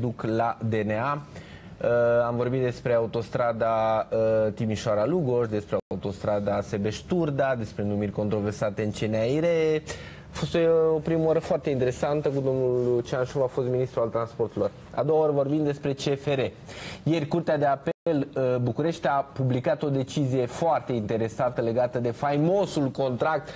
duc la DNA. Uh, am vorbit despre autostrada uh, Timișoara-Lugoș, despre autostrada Sebeș-Turda, despre numiri controversate în CNAIRE. A fost o, o primă oră foarte interesantă cu domnul Ceanșov, a fost ministru al transporturilor. A doua oră vorbim despre CFR. Ieri Curtea de Apel uh, București a publicat o decizie foarte interesată legată de faimosul contract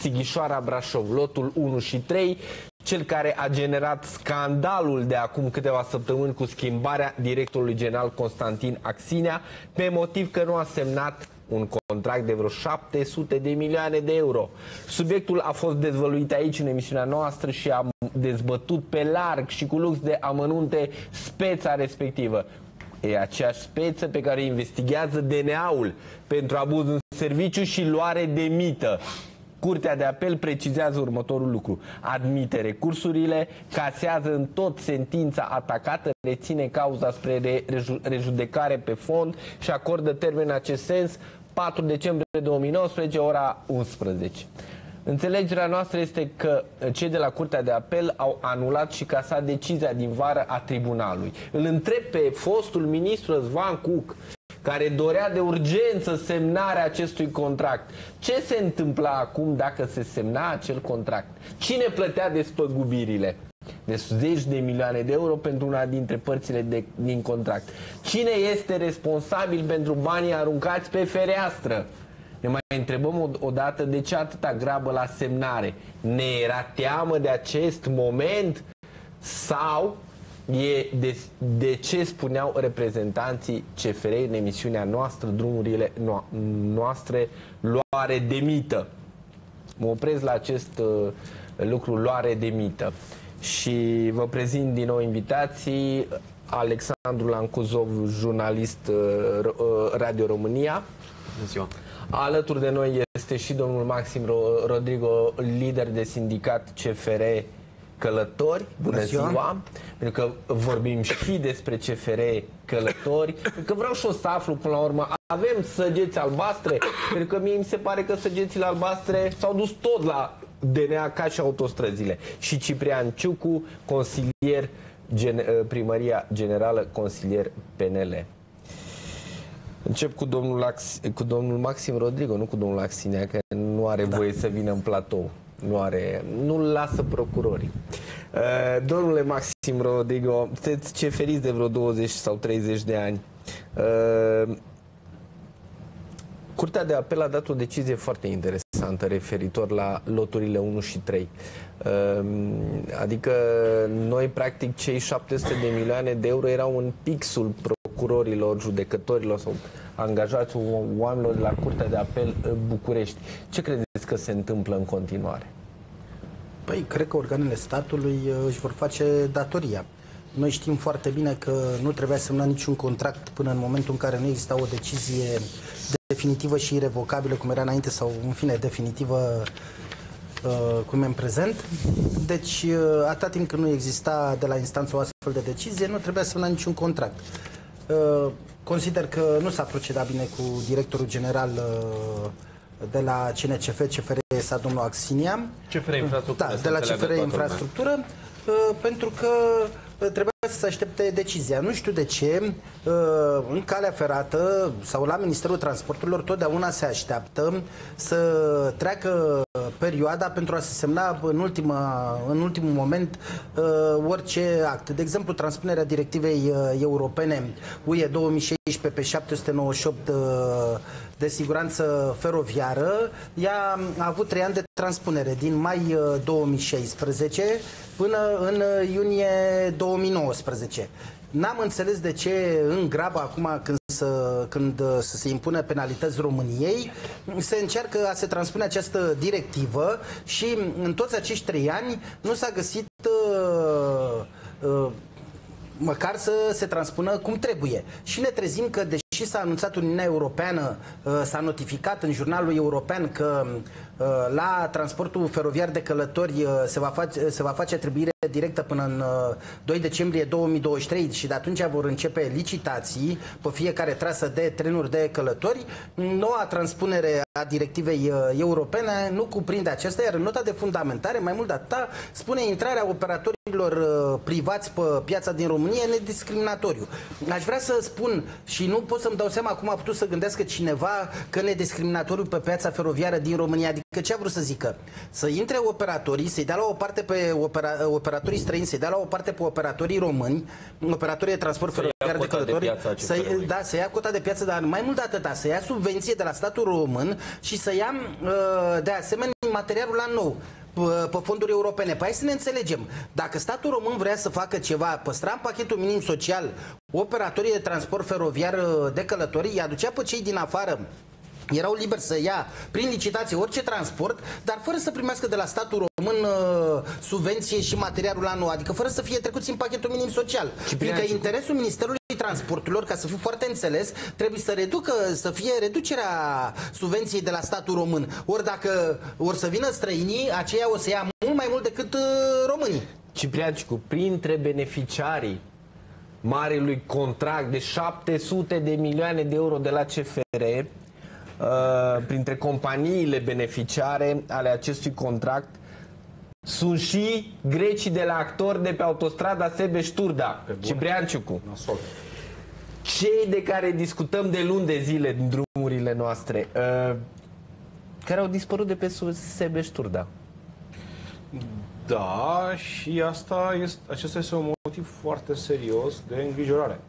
Sighișoara Brașov, lotul 1 și 3, cel care a generat scandalul de acum câteva săptămâni cu schimbarea directorului general Constantin Axinea, pe motiv că nu a semnat un contract de vreo 700 de milioane de euro. Subiectul a fost dezvăluit aici în emisiunea noastră și am dezbătut pe larg și cu lux de amănunte speța respectivă. E aceeași speță pe care investigează DNA-ul pentru abuz în serviciu și luare de mită. Curtea de apel precizează următorul lucru. Admite recursurile, casează în tot sentința atacată, reține cauza spre rejudecare pe fond și acordă termen în acest sens 4 decembrie 2019, ora 11. Înțelegerea noastră este că cei de la Curtea de Apel au anulat și casat decizia din vară a tribunalului. Îl întreb pe fostul ministru Răzvan Cuc care dorea de urgență semnarea acestui contract. Ce se întâmpla acum dacă se semna acel contract? Cine plătea despăgubirile? de zeci de milioane de euro pentru una dintre părțile de, din contract. Cine este responsabil pentru banii aruncați pe fereastră? Ne mai întrebăm odată de ce atâta grabă la semnare. Ne era teamă de acest moment sau e de, de ce spuneau reprezentanții CFR în emisiunea noastră, drumurile no noastre, luare de mită. Mă opresc la acest uh, lucru, luare de mită. Și vă prezint din nou invitații Alexandru Lancuzov, jurnalist uh, uh Radio România. Bună ziua! Alături de noi este și domnul Maxim Rodrigo, lider de sindicat CFR călători, bună, bună ziua. ziua, pentru că vorbim și despre CFR călători, pentru că vreau și o să aflu până la urmă, avem săgeți albastre, pentru că mie mi se pare că săgețile albastre s-au dus tot la DNA ca și autostrăzile. Și Ciprian Ciucu, consilier gen, primăria generală, consilier PNL. Încep cu domnul, Ax, cu domnul Maxim Rodrigo, nu cu domnul Axinea, că nu are da. voie să vină în platou nu are, nu-l lasă procurorii. Uh, domnule Maxim Rodrigo, sunteți ceferiți de vreo 20 sau 30 de ani. Uh, Curtea de apel a dat o decizie foarte interesantă referitor la loturile 1 și 3. Uh, adică noi, practic, cei 700 de milioane de euro erau în pixul procurorilor, judecătorilor sau angajați oamenilor de la Curtea de Apel București. Ce credeți că se întâmplă în continuare? Păi, cred că organele statului uh, își vor face datoria. Noi știm foarte bine că nu trebuia semna niciun contract până în momentul în care nu exista o decizie definitivă și irrevocabilă, cum era înainte, sau, în fine, definitivă uh, cum e în prezent. Deci, uh, atâta timp când nu exista de la instanță o astfel de decizie, nu trebuia să semna niciun contract. Uh, consider că nu s-a procedat bine cu directorul general uh, de la CNCF, CFR sa domnul Axinia. CFR Infrastructură. Da, de la CFR Infrastructură, uh, pentru că trebuie să aștepte decizia. Nu știu de ce, în calea ferată sau la Ministerul Transporturilor totdeauna se așteaptă să treacă perioada pentru a se semna în, ultima, în ultimul moment orice act. De exemplu, transpunerea directivei europene UE 2016 pe 798 de siguranță feroviară, ea a avut trei ani de transpunere, din mai 2016 până în iunie 2019. N-am înțeles de ce în grabă acum când să, când să se impune penalități României, se încearcă a se transpune această directivă și în toți acești trei ani nu s-a găsit uh, uh, măcar să se transpună cum trebuie. Și ne trezim că, deși s-a anunțat Uniunea Europeană, uh, s-a notificat în jurnalul european că uh, la transportul feroviar de călători uh, se va face, se va face atribuire directă până în 2 decembrie 2023 și de atunci vor începe licitații pe fiecare trasă de trenuri de călători. Noua transpunere a directivei europene nu cuprinde acesta, iar în nota de fundamentare, mai mult de atâta, spune intrarea operatorilor privați pe piața din România nediscriminatoriu. Aș vrea să spun și nu pot să-mi dau seama cum a putut să gândească cineva că nediscriminatoriu pe piața feroviară din România. Adică ce a vrut să zică? Să intre operatorii, să-i dea la o parte pe opera, operatorii străini, să-i dea la o parte pe operatorii români, operatorii de transport feroviar de călători, să, da, să ia cota de piață, dar mai mult de atâta, să ia subvenție de la statul român și să ia uh, de asemenea materialul la nou pe fonduri europene. Păi hai să ne înțelegem. Dacă statul român vrea să facă ceva, păstra în pachetul minim social operatorii de transport feroviar uh, de călătorii, îi aducea pe cei din afară erau liberi să ia prin licitație orice transport, dar fără să primească de la statul român uh, subvenție și materialul anual, adică fără să fie trecuți în pachetul minim social. Adică interesul Ministerului Transporturilor, ca să fiu foarte înțeles, trebuie să reducă, să fie reducerea subvenției de la statul român. Ori dacă or să vină străinii, aceia o să ia mult mai mult decât uh, românii. Cipriancicu, printre beneficiarii marilui contract de 700 de milioane de euro de la CFR, Uh, printre companiile beneficiare ale acestui contract sunt și grecii de la actori de pe autostrada Sebeș-Turda, Ciprianciucu. Cei de care discutăm de luni de zile din drumurile noastre, uh, care au dispărut de pe Sebeș-Turda. Da, și asta este, acesta este un motiv foarte serios de îngrijorare.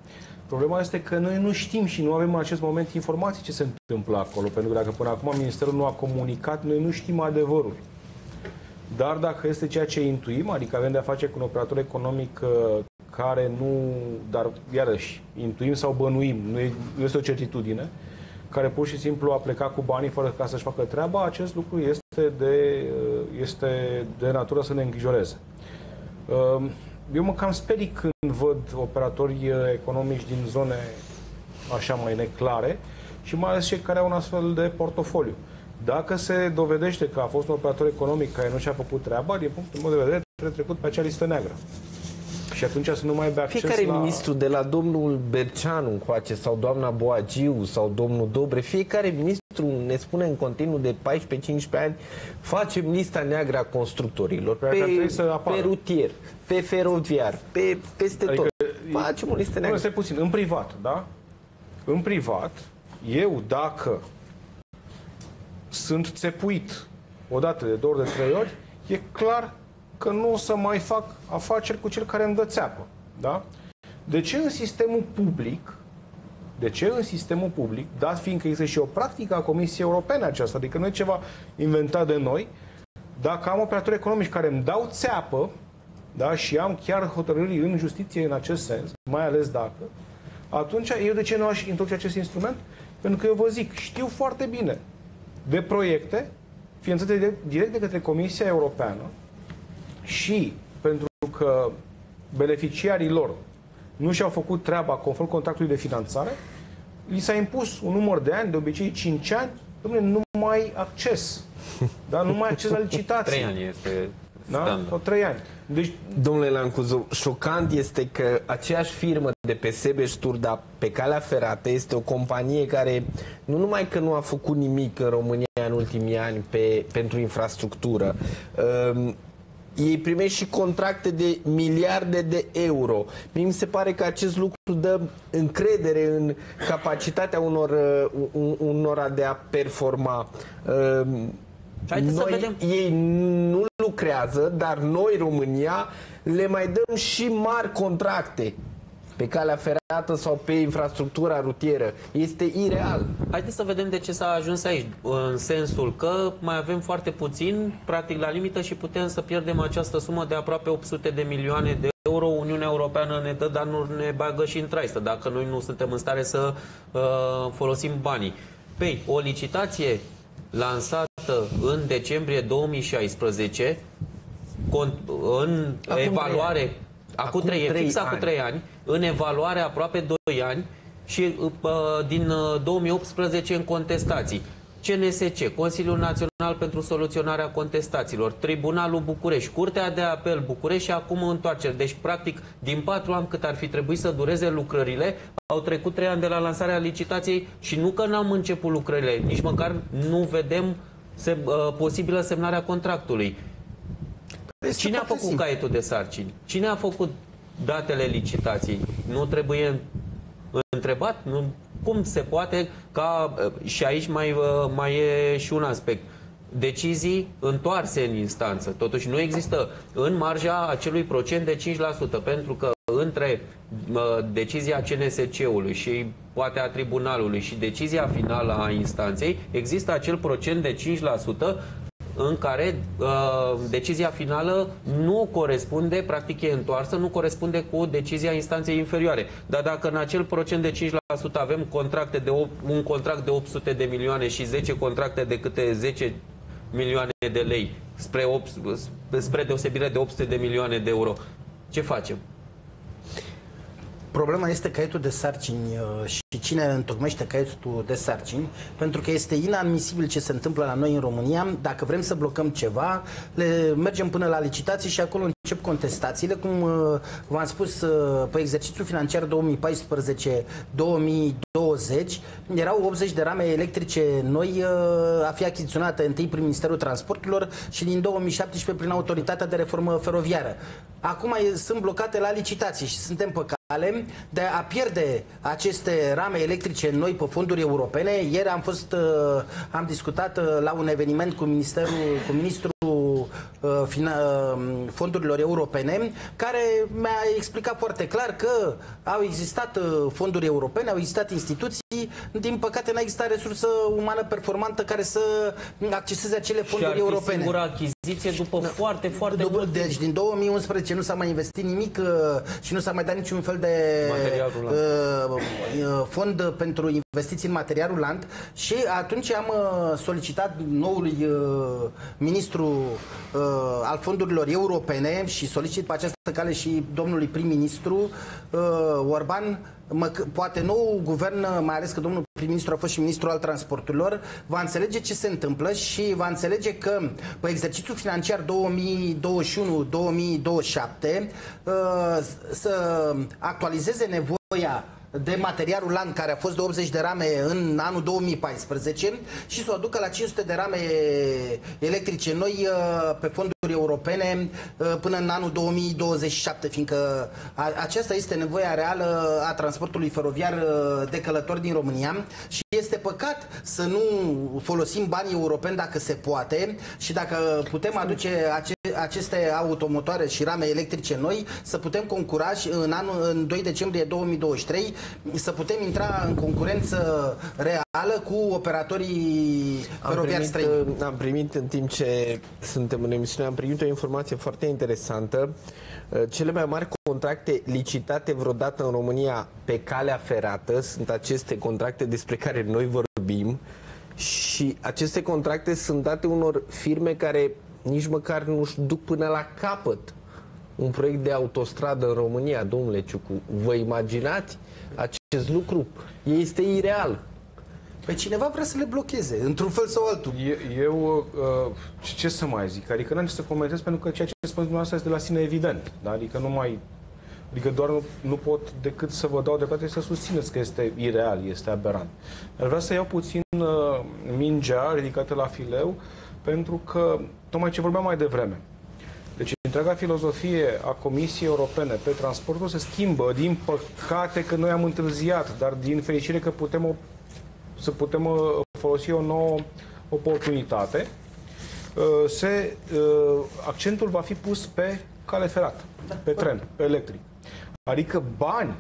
Problema este că noi nu știm și nu avem în acest moment informații ce se întâmplă acolo, pentru că dacă până acum Ministerul nu a comunicat, noi nu știm adevărul. Dar dacă este ceea ce intuim, adică avem de-a face cu un operator economic uh, care nu, dar iarăși, intuim sau bănuim, nu este o certitudine, care pur și simplu a plecat cu banii fără ca să-și facă treaba, acest lucru este de, uh, este de natură să ne îngrijoreze. Uh, eu mă cam sperii când văd operatori uh, economici din zone așa mai neclare și mai ales cei care au un astfel de portofoliu. Dacă se dovedește că a fost un operator economic care nu și-a făcut treaba, din punctul meu de vedere, trebuie trecut pe acea listă neagră. Și atunci să nu mai aibă acces Fiecare la... ministru, de la domnul Berceanu încoace, sau doamna Boagiu, sau domnul Dobre, fiecare ministru ne spune în continuu de 14-15 ani, facem lista neagră a constructorilor, pe, pe, pe rutier, pe feroviar, pe, peste adică, tot. Facem o listă neagră. Nu, puțin, în privat, da? În privat, eu dacă sunt țepuit o dată de două ori, de trei ori, e clar că nu o să mai fac afaceri cu cel care îmi dă țeapă. Da? De ce în sistemul public, de ce în sistemul public, dat fiindcă există și o practică a Comisiei Europene aceasta, adică nu e ceva inventat de noi, dacă am operatori economici care îmi dau țeapă, da, și am chiar hotărâri în justiție în acest sens, mai ales dacă, atunci eu de ce nu aș introduce acest instrument? Pentru că eu vă zic, știu foarte bine de proiecte finanțate direct de către Comisia Europeană și pentru că beneficiarii lor nu și-au făcut treaba conform contractului de finanțare, li s-a impus un număr de ani, de obicei 5 ani, domnule, nu mai acces. Da? Nu mai acces la licitații. 3 ani este da? Sau 3 ani. Deci, Domnule Lancuzu, șocant este că aceeași firmă de pe Sebeș Turda, pe calea ferată, este o companie care nu numai că nu a făcut nimic în România în ultimii ani pe, pentru infrastructură, um, ei primesc și contracte de miliarde de euro. Mi se pare că acest lucru dă încredere în capacitatea unor, uh, unora de a performa. Uh, Haideți noi, să vedem. Ei nu lucrează, dar noi, România, le mai dăm și mari contracte pe calea ferată sau pe infrastructura rutieră. Este ireal. Haideți să vedem de ce s-a ajuns aici. În sensul că mai avem foarte puțin, practic la limită, și putem să pierdem această sumă de aproape 800 de milioane de euro. Uniunea Europeană ne dă, dar nu ne bagă și în traistă, dacă noi nu suntem în stare să uh, folosim banii. Păi, o licitație lansată în decembrie 2016 în acum evaluare trei acum 3 ani, fix acum 3 ani, în evaluare aproape 2 ani și uh, din 2018 uh, în contestații. CNSC, Consiliul Național pentru Soluționarea Contestațiilor, Tribunalul București, Curtea de Apel București și acum întoarcere. Deci, practic, din patru ani cât ar fi trebuit să dureze lucrările, au trecut trei ani de la lansarea licitației și nu că n-am început lucrările, nici măcar nu vedem se, uh, posibilă semnarea contractului. Este Cine a foarte făcut simplu. caietul de sarcini? Cine a făcut datele licitației? Nu trebuie întrebat? Nu, cum se poate ca... Și aici mai, mai e și un aspect. Decizii întoarse în instanță. Totuși nu există în marja acelui procent de 5%, pentru că între uh, decizia CNSC-ului și poate a tribunalului și decizia finală a instanței există acel procent de 5% în care uh, decizia finală nu corespunde, practic e întoarsă, nu corespunde cu decizia instanței inferioare. Dar dacă în acel procent de 5% avem contracte de op- un contract de 800 de milioane și 10 contracte de câte 10 milioane de lei, spre, 8, spre deosebire de 800 de milioane de euro, ce facem? Problema este caietul de sarcini uh, și cine întocmește caietul de sarcini, pentru că este inadmisibil ce se întâmplă la noi în România. Dacă vrem să blocăm ceva, le mergem până la licitații și acolo încep contestațiile. Cum uh, v-am spus, uh, pe exercițiul financiar 2014-2020 erau 80 de rame electrice noi a fi achiziționate întâi prin Ministerul Transporturilor și din 2017 prin Autoritatea de Reformă Feroviară. Acum e- sunt blocate la licitații și suntem pe cale de a pierde aceste rame electrice noi pe fonduri europene. Ieri am fost, uh, am discutat uh, la un eveniment cu ministerul, cu ministrul uh, fina- uh, fondurilor europene, care mi-a explicat foarte clar că au existat uh, fonduri europene, au existat instituții, din păcate n-a existat resursă umană performantă care să acceseze acele Și fonduri ar fi europene. singura achiziție după foarte, foarte După, mult deci din 2011 nu s-a mai investit nimic uh, și nu s-a mai dat niciun fel de Material rulant. uh, uh, fond pentru investiții în material rulant și atunci am uh, solicitat noului uh, ministru uh, al fondurilor europene și solicit pe această cale și domnului prim-ministru uh, Orban mă, poate nou guvern, mai ales că domnul prim-ministru a fost și ministru al transporturilor, va înțelege ce se întâmplă și va înțelege că pe exercițiul financiar 2021-2027 uh, să actualizeze nevoia de material rulant care a fost de 80 de rame în anul 2014 și să o aducă la 500 de rame electrice noi uh, pe fonduri europene uh, până în anul 2027, fiindcă a- aceasta este nevoia reală a transportului feroviar uh, de călători din România și este păcat să nu folosim banii europeni dacă se poate și dacă putem aduce ace- aceste automotoare și rame electrice noi, să putem concura și în anul în 2 decembrie 2023 să putem intra în concurență reală cu operatorii Am feroviari primit, străini. uh, am primit în timp ce suntem în emisiune, am primit o informație foarte interesantă. Uh, Cele mai mari contracte licitate vreodată în România pe calea ferată sunt aceste contracte despre care noi vorbim și aceste contracte sunt date unor firme care nici măcar nu-și duc până la capăt un proiect de autostradă în România, domnule Ciucu. Vă imaginați acest lucru? Este ireal. Păi cineva vrea să le blocheze, într-un fel sau altul. E- Eu, uh, ce- ce să mai zic? Adică n-am ce să comentez pentru că ceea ce spuneți dumneavoastră este de la sine evident. Da? Adică nu mai... Adică doar nu, nu pot decât să vă dau de și să susțineți că este ireal, este aberant. Dar vreau să iau puțin uh, mingea ridicată la fileu, pentru că, tocmai ce vorbeam mai devreme, deci întreaga filozofie a Comisiei Europene pe transportul se schimbă, din păcate că noi am întârziat, dar din fericire că putem o, să putem uh, folosi o nouă oportunitate. Uh, Se, uh, accentul va fi pus pe cale ferată, pe tren, pe electric. Adică bani,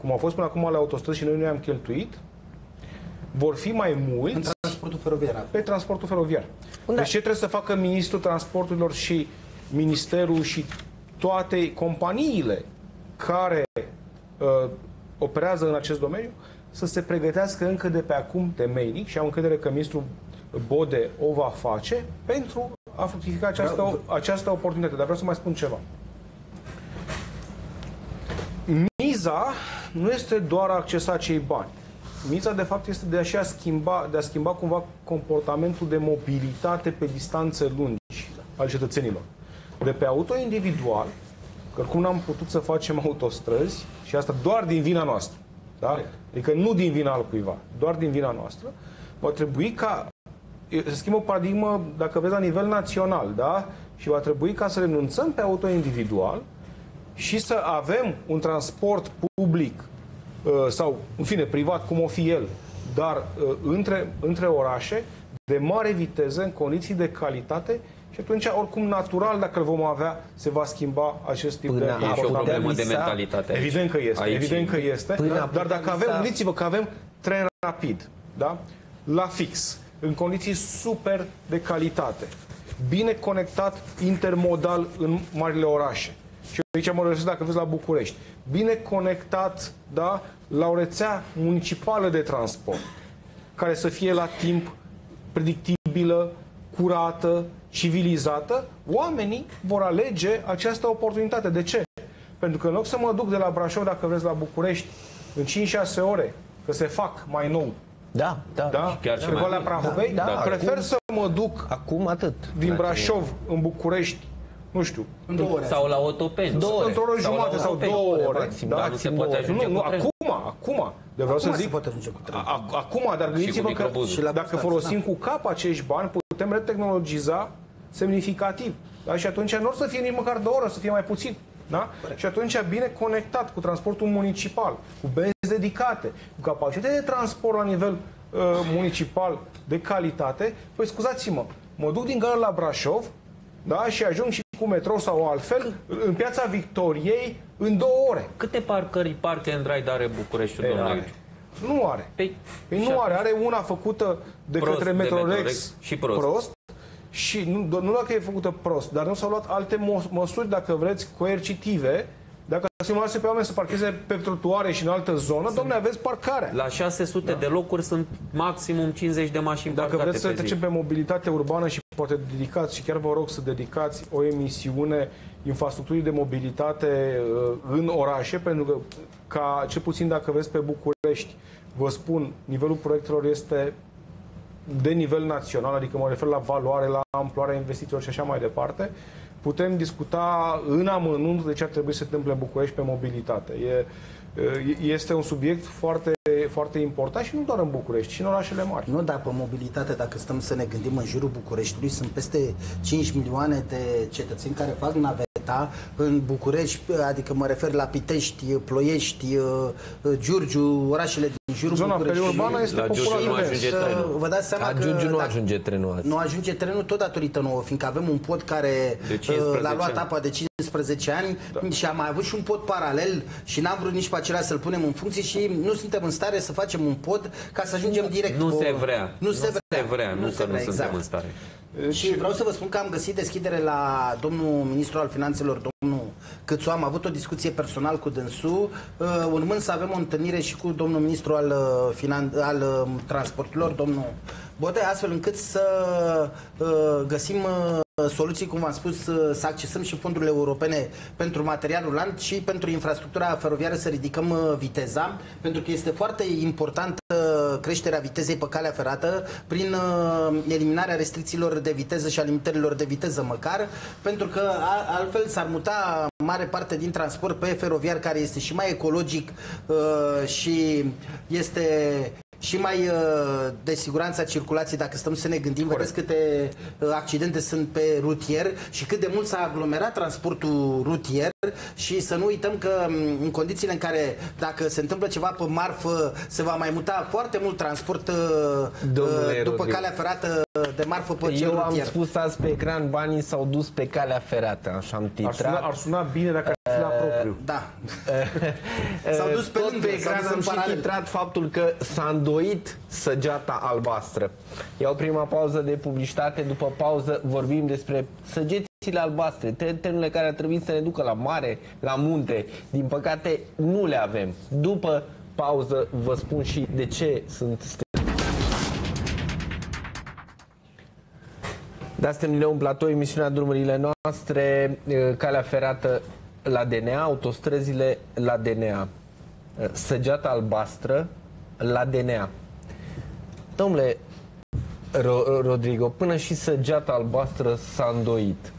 cum au fost până acum la autostrăzi și noi nu i-am cheltuit, vor fi mai În mulți transportul feroviar. pe transportul feroviar. Unde- Deci ce trebuie să facă Ministrul Transporturilor și Ministerul și toate companiile care uh, operează în acest domeniu să se pregătească încă de pe acum temeinic și am încredere că ministrul Bode o va face pentru a fructifica această, această oportunitate. Dar vreau să mai spun ceva. Miza nu este doar a accesa acei bani. Miza, de fapt, este de a, schimba, de a schimba cumva comportamentul de mobilitate pe distanțe lungi al cetățenilor. De pe auto individual, că cum n-am putut să facem autostrăzi, și asta doar din vina noastră, da? adică nu din vina al cuiva, doar din vina noastră, va trebui ca să schimbă o paradigmă, dacă vezi, la nivel național, da? Și va trebui ca să renunțăm pe auto individual și să avem un transport public uh, sau, în fine, privat, cum o fi el, dar uh, între, între orașe, de mare viteză, în condiții de calitate și atunci, oricum, natural, dacă îl vom avea, se va schimba acest tip Până de E și o problemă de mentalitate aici. Evident că este, aici. evident că este. Până dar dacă avem, gândiți-vă că avem tren rapid, da? La fix, în condiții super de calitate, bine conectat intermodal în marile orașe. Și aici mă refer dacă vezi la București. Bine conectat, da, la o rețea municipală de transport, care să fie la timp predictibilă, curată, civilizată, oamenii vor alege această oportunitate. De ce? Pentru că în loc să mă duc de la Brașov, dacă vreți, la București, în 5-6 ore, că se fac mai nou, da, da. da? Chiar și pe mai Valea mult. Prahovei, Da, da, prefer acum- să mă duc Acum atât. din Brașov în București, nu știu, În două ore. Sau la Otopeni. Două ore. într-o oră Sau la jumate sau Otopeni. două ore. maxim, da? dar nu se două poate ore. ajunge Nu, nu, cu tren. acum, acum. De vreau Acum să se zic, poate ajunge cu trenul. a- acum, dar gândiți-vă că microbuzul. Și la dacă Constanța, folosim cu cap acești bani, putem retehnologiza semnificativ. Da? Și atunci nu o să fie nici măcar de o oră, să fie mai puțin. Da? Și atunci bine conectat cu transportul municipal, cu benzi dedicate, cu capacitate de transport la nivel uh, municipal de calitate, păi scuzați-mă, mă duc din gara la Brașov da? și ajung și cu metrou sau altfel în piața Victoriei în două ore. Câte parcări park and ride are Bucureștiul, Ei, domnule are. Iuciu? Nu are. Păi, Păi și nu are, are una făcută de Prost, către de Metrorex, Metrorex și prost. prost și nu, do- nu dacă e făcută prost, dar nu s-au luat alte mo- măsuri, dacă vreți, coercitive, dacă se mai pe oameni să parcheze pe trotuare și în altă zonă, domne, aveți parcare. La 600 de locuri sunt maximum 50 de mașini Dacă parcate vreți să pe zi. trecem pe mobilitate urbană și poate dedicați, și chiar vă rog să dedicați o emisiune infrastructurii de mobilitate uh, în orașe, pentru că, ca cel puțin dacă vezi pe București, vă spun, nivelul proiectelor este de nivel național, adică mă refer la valoare, la amploarea investițiilor și așa mai departe, putem discuta în amănunt de ce ar trebui să se întâmple în București pe mobilitate. E, e- este un subiect foarte, foarte important și nu doar în București, ci în orașele mari. Nu, dar pe mobilitate, dacă stăm să ne gândim în jurul Bucureștiului, sunt peste 5 milioane de cetățeni care fac naveta în București, adică mă refer la Pitești, Ploiești, uh, Giurgiu, orașele din jurul Zona Bucureștiului. periurbană este La Giurgiu populată nu de- ajunge Să trenul. Vă dați seama Ajunge, că nu dacă- ajunge trenul azi. nu ajunge trenul tot datorită nouă, fiindcă avem un pod care De uh, 15 l-a luat ani. apa de 15 ani da. și am mai avut și un pod paralel și n-am vrut nici pe acela să-l punem în funcție și nu suntem în stare să facem un pod ca să ajungem direct. Nu pe- se vrea. Nu se vrea. vrea, nu, se că nu vrea, suntem exact. în stare. Și vreau să vă spun că am găsit deschidere la domnul ministru al finanțelor, domnul Câțu. Am avut o discuție personal cu dânsul, uh, urmând să avem o întâlnire și cu domnul ministru al, uh, finan- al uh, transporturilor, domnul Bode, astfel încât să uh, găsim uh, soluții, cum v-am spus, uh, să accesăm și fondurile europene pentru material rulant și pentru infrastructura feroviară să ridicăm uh, viteza, pentru că este foarte important uh, creșterea vitezei pe calea ferată prin uh, eliminarea restricțiilor de viteză și a limitărilor de viteză măcar, pentru că a- altfel s-ar muta mare parte din transport pe feroviar care este și mai ecologic uh, și este și mai uh, de siguranța circulației, dacă stăm să ne gândim, vedeți câte uh, accidente sunt pe rutier și cât de mult s-a aglomerat transportul rutier și să nu uităm că m, în condițiile în care dacă se întâmplă ceva pe marfă, se va mai muta foarte mult transport uh, Domnule uh, după Rodrigo. calea ferată de marfă pe cel Eu am rutier. spus azi pe ecran, banii s-au dus pe calea ferată, așa am Ar suna, titrat. ar suna bine dacă ar fi la propriu. Da. S-au dus pe Tot lângă, pe s-au ecran dus am în și paralel. titrat faptul că s-a îndoit săgeata albastră. Iau prima pauză de publicitate, după pauză vorbim despre săgețile albastre, terenurile care ar trebui să ne ducă la mare, la munte. Din păcate nu le avem. După pauză vă spun și de ce sunt Da, suntem din nou în platou, emisiunea drumurile noastre, eh, calea ferată la DNA, autostrăzile la DNA. Eh, Săgeata albastră la DNA. Domnule Ro- Rodrigo, până și săgeata albastră s-a îndoit.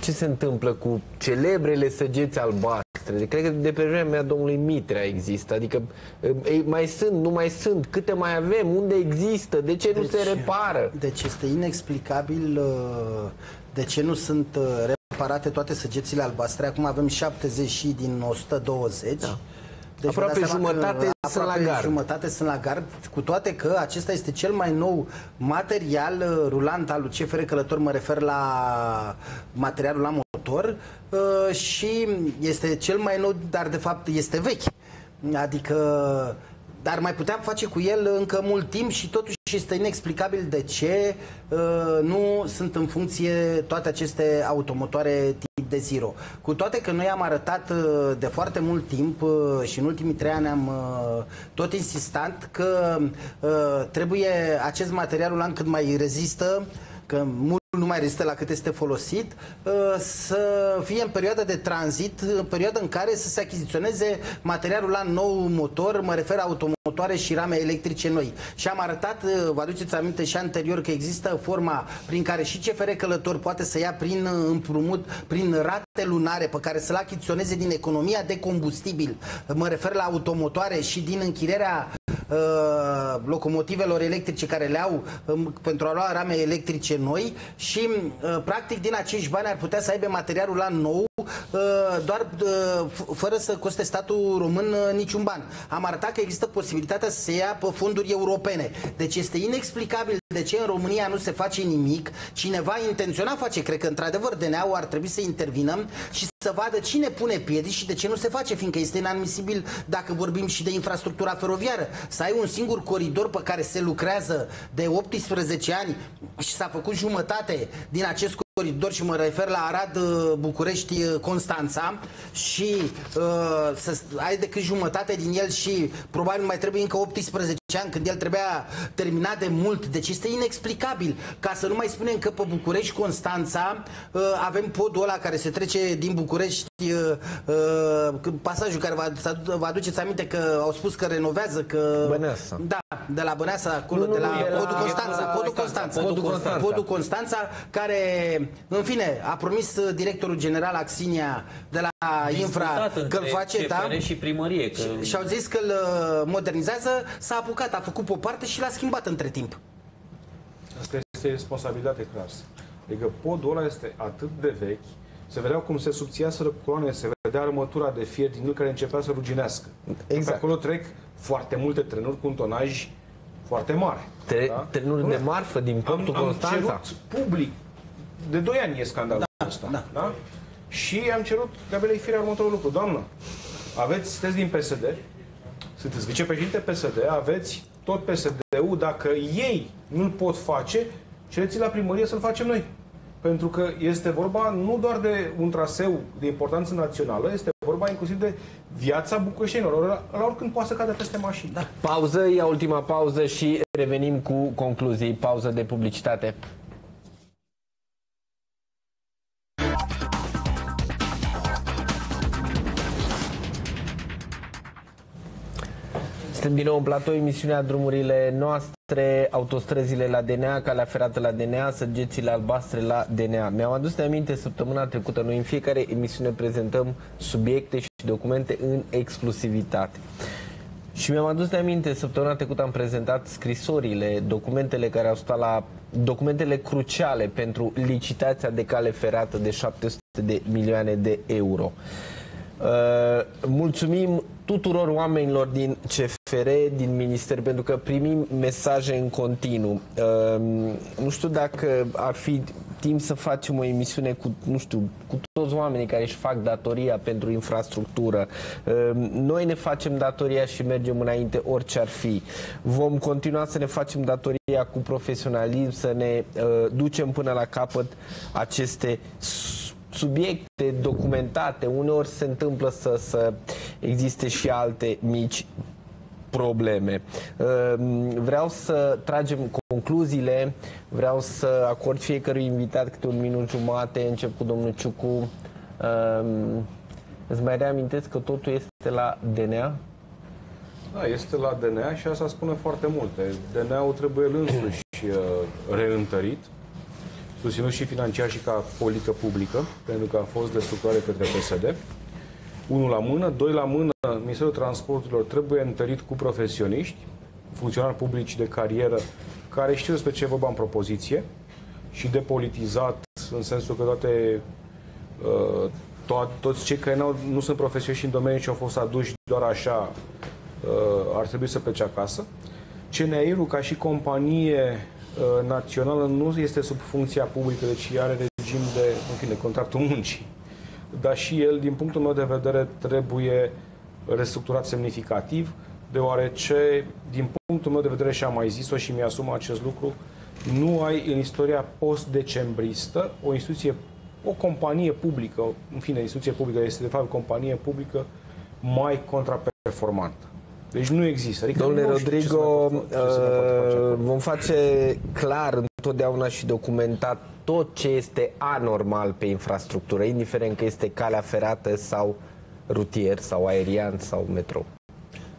Ce se întâmplă cu celebrele săgeți albastre? Cred că de pe vremea domnului Mitrea există. Adică ei, mai sunt, nu mai sunt, câte mai avem, unde există, de ce deci, nu se repară? Deci este inexplicabil uh, de ce nu sunt uh, reparate toate săgețile albastre. Acum avem 70 din 120. Da. Deci aproape jumătate că, sunt aproape la gard. jumătate sunt la gard, cu toate că acesta este cel mai nou material uh, rulant al lui CFR Călător, mă refer la materialul la motor uh, și este cel mai nou, dar de fapt este vechi. Adică dar mai puteam face cu el încă mult timp și totuși este inexplicabil de ce uh, nu sunt în funcție toate aceste automotoare tip de zero. Cu toate că noi am arătat uh, de foarte mult timp uh, și în ultimii trei ani am uh, tot insistat că uh, trebuie acest material ulan cât mai rezistă că mult nu mai rezistă la cât este folosit, uh, să fie în perioada de tranzit, în perioada în care să se achiziționeze materialul la nou motor, mă refer automotoare și rame electrice noi. Și am arătat, uh, vă aduceți aminte și anterior, că există forma prin care și CFR Călător poate să ia prin împrumut, prin rate lunare pe care să-l achiziționeze din economia de combustibil, mă refer la automotoare și din închirierea uh, locomotivelor electrice care le au um, pentru a lua rame electrice noi și uh, practic din acești bani ar putea să aibă materialul la nou uh, doar uh, fără să coste statul român uh, niciun ban. Am arătat că există posibilitatea să se ia pe fonduri europene. Deci este inexplicabil de ce în România nu se face nimic. Cineva intenționa face, cred că într-adevăr DNA-ul ar trebui să intervină și să vadă cine pune piedici și de ce nu se face, fiindcă este inadmisibil dacă vorbim și de infrastructura feroviară. Să ai un singur coridor pe care se lucrează de 18 ani și s-a făcut jumătate din acest coridor și mă refer la Arad, uh, București, uh, Constanța și uh, să ai decât jumătate din el și probabil mai trebuie încă 18 ani când el trebuia terminat de mult. Deci este inexplicabil. Ca să nu mai spunem că pe București, Constanța uh, avem podul ăla care se trece din București uh, uh, pasajul care vă, vă aduceți aminte că au spus că renovează că... Băneasa. Da, de la Băneasa acolo, nu, nu, de la podul Constanța, podul Constanța, podul Constanța, podul Constanța, care în fine, a promis uh, directorul general Axinia de la Infra că îl face, da? și primărie. Că... Și, și au zis că îl uh, modernizează, s-a apucat, a făcut pe o parte și l-a schimbat între timp. Asta este responsabilitate clasă. Adică podul ăla este atât de vechi, se vedeau cum se subțiaseră coloane, se vedea armătura de fier din el care începea să ruginească. Exact. acolo trec foarte multe trenuri cu un tonaj foarte mare. Tre- da? Trenuri de marfă din portul am, Constanța? Am cerut public de 2 ani e scandalul da, ăsta. Da. Da? Și am cerut Gabrielei Firea următorul lucru. Doamnă, aveți, sunteți din PSD, sunteți vicepreședinte PSD, aveți tot PSD-ul, dacă ei nu-l pot face, cereți la primărie să-l facem noi. Pentru că este vorba nu doar de un traseu de importanță națională, este vorba inclusiv de viața bucureștenilor. La, la oricând poate să cadă peste mașini. Da. Pauză, ia ultima pauză și revenim cu concluzii. Pauză de publicitate. Suntem din nou în platou, emisiunea Drumurile noastre, autostrăzile la DNA, calea ferată la DNA, săgețile albastre la DNA. Mi-am adus de aminte săptămâna trecută, noi în fiecare emisiune prezentăm subiecte și documente în exclusivitate. Și mi-am adus de aminte, săptămâna trecută am prezentat scrisorile, documentele care au stat la documentele cruciale pentru licitația de cale ferată de 700 de milioane de euro. Uh, mulțumim tuturor oamenilor din CFR, din Minister, pentru că primim mesaje în continuu. Uh, nu știu dacă ar fi timp să facem o emisiune cu, nu știu, cu toți oamenii care își fac datoria pentru infrastructură. Uh, noi ne facem datoria și mergem înainte orice ar fi. Vom continua să ne facem datoria cu profesionalism, să ne uh, ducem până la capăt aceste subiecte documentate, uneori se întâmplă să, să existe și alte mici probleme. Ehm, vreau să tragem concluziile, vreau să acord fiecărui invitat câte un minut jumate, încep cu domnul Ciucu. Ehm, îți mai reamintesc că totul este la DNA? Da, este la DNA și asta spune foarte multe. DNA-ul trebuie el însuși uh, reîntărit, susținut și financiar și ca politică publică, pentru că a fost destructoare către PSD. Unul la mână, doi la mână, Ministerul Transporturilor trebuie întărit cu profesioniști, funcționari publici de carieră, care știu despre ce vorba în propoziție și depolitizat în sensul că toate uh, to- toți cei care n-au, nu sunt profesioniști în domeniu și au fost aduși doar așa uh, ar trebui să plece acasă. CNAIR-ul ca și companie uh, națională nu este sub funcția publică, deci are regim de, în fine, contractul muncii. Dar și el, din punctul meu de vedere, trebuie restructurat semnificativ, deoarece, din punctul meu de vedere, și am mai zis-o și mi-asum acest lucru, nu ai în istoria post-decembristă o instituție, o companie publică, în fine, instituție publică este de fapt o companie publică mai contraperformantă. Deci nu există. Adică Domnule nu știu ce se Rodrigo, mai pot face- ce se mai pot face uh, acolo. vom face clar întotdeauna și documentat tot ce este anormal pe infrastructură, indiferent că este calea ferată sau rutier sau aerian sau metrou.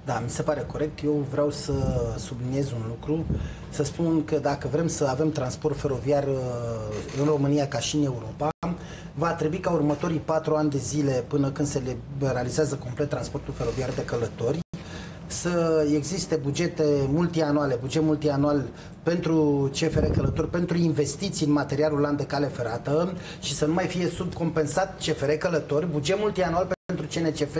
Da, mi se pare corect. Eu vreau să subliniez un lucru, să spun că dacă vrem să avem transport feroviar uh, în România ca și în Europa, va trebui ca următorii patru ani de zile, până când se liberalizează complet transportul feroviar de călători, să existe bugete multianuale, buget multianual pentru CFR Călători, pentru investiții în materialul land de cale ferată și să nu mai fie subcompensat CFR Călători, buget multianual pentru CNCF,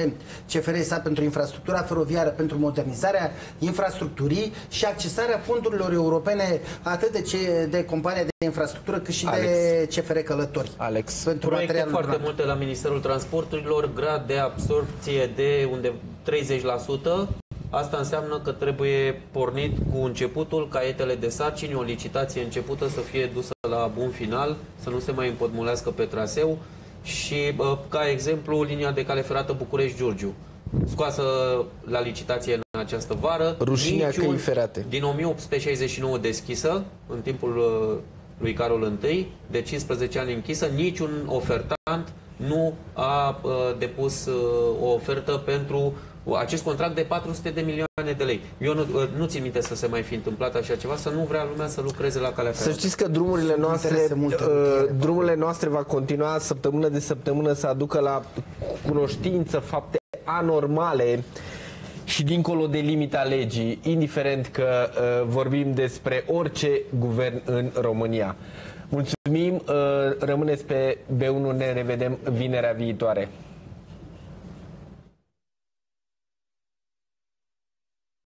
CFR SA pentru infrastructura feroviară, pentru modernizarea infrastructurii și accesarea fondurilor europene atât de, ce, de compania de infrastructură cât și de Alex. CFR Călători. Alex. Pentru Proiecte materialul foarte rulant. multe la Ministerul Transporturilor, grad de absorpție de unde 30%. Asta înseamnă că trebuie pornit cu începutul, caietele de sarcini, o licitație începută să fie dusă la bun final, să nu se mai împotmolească pe traseu și, bă, ca exemplu, linia de cale ferată București-Giurgiu, scoasă la licitație în această vară. Rușinea Niciun- căii ferate. din 1869 deschisă, în timpul uh, lui Carol I, de 15 ani închisă, niciun ofertant nu a uh, depus uh, o ofertă pentru acest contract de 400 de milioane de lei. Eu nu, uh, nu țin minte să se mai fi întâmplat așa ceva, să nu vrea lumea să lucreze la calea Să ferată. știți că drumurile noastre, interese multe uh, rutiere, drumurile noastre va continua săptămână de săptămână să aducă la cunoștință fapte anormale și dincolo de limita legii, indiferent că uh, vorbim despre orice guvern în România. Mulțumim, uh, rămâneți pe B1, ne revedem vinerea viitoare.